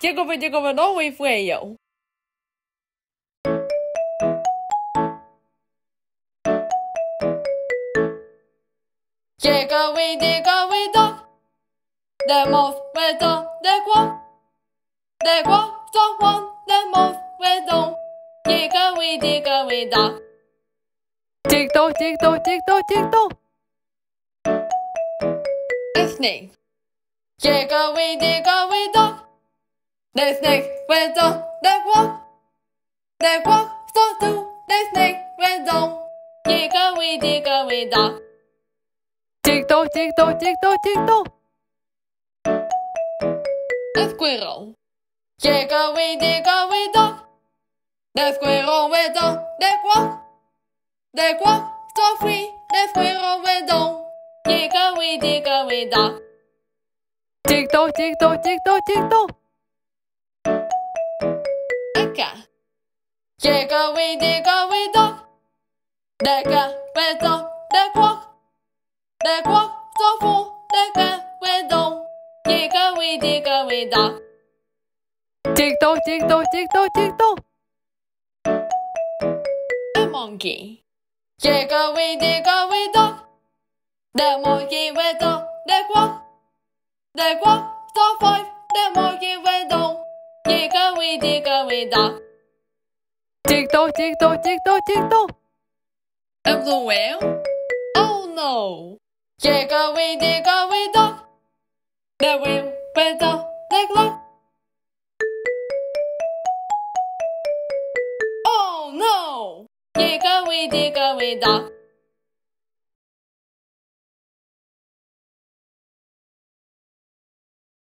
结果被结果被都恢复也有。这个味这个味道，the most 味道，the 光，the 光，the 光，the most 味道，这个味这个味道。Tick tock, tick tock, tick tock, tick tock. Snake. 这个味这个味道 The snake went on. they walk, they walk, so too. They snake went on. dig away, dig away, dog. Tick tock, tick tock, tick tock, tick tock. The squirrel. Dig away, dig away, dog. The squirrel went on. they walk, they walk, so free. The squirrel went on. dig away, dig away, dog. Tick tock, tick tock, tick tock, tick tock. Take away, take away dog. They can wait dog. They walk. They walk so full. They can wait dog. Take away, take away dog. Tick tock, tick tock, tick tock, tick tock. A monkey. Take away, take away dog. The monkey wait dog. They walk. They walk so five. The monkey wait dog. Take away, take away dog. Tick-tock, tick-tock, tick-tock, tick-tock. Of the whale? Oh no! Dig away, dig away, dog. The whale went off the clock. Oh no! Dig away, dig away, dog.